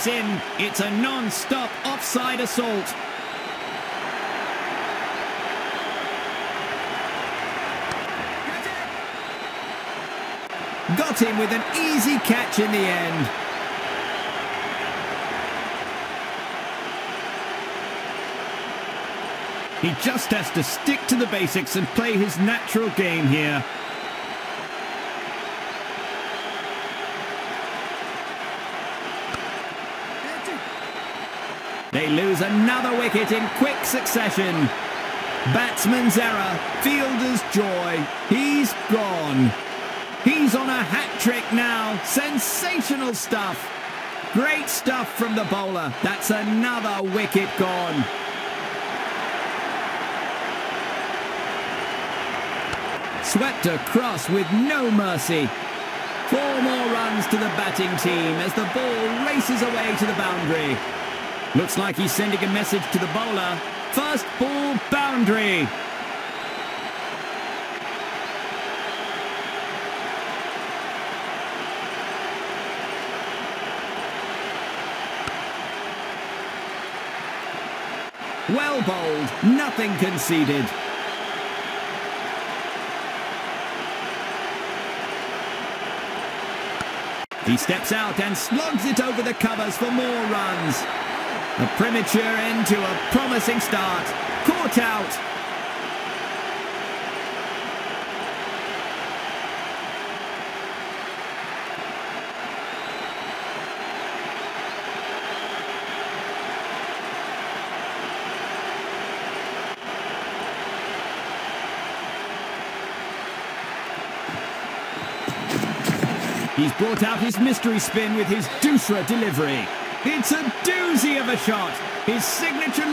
steps in. It's a non-stop offside assault. Got him with an easy catch in the end. He just has to stick to the basics and play his natural game here. They lose another wicket in quick succession. Batsman's error, fielder's joy. He's gone. He's on a hat-trick now. Sensational stuff. Great stuff from the bowler. That's another wicket gone. Swept across with no mercy. Four more runs to the batting team as the ball races away to the boundary. Looks like he's sending a message to the bowler. First ball boundary. Well bowled, nothing conceded. He steps out and slogs it over the covers for more runs. A premature end to a promising start. Caught out. He's brought out his mystery spin with his Doosra delivery. It's a doozy of a shot. His signature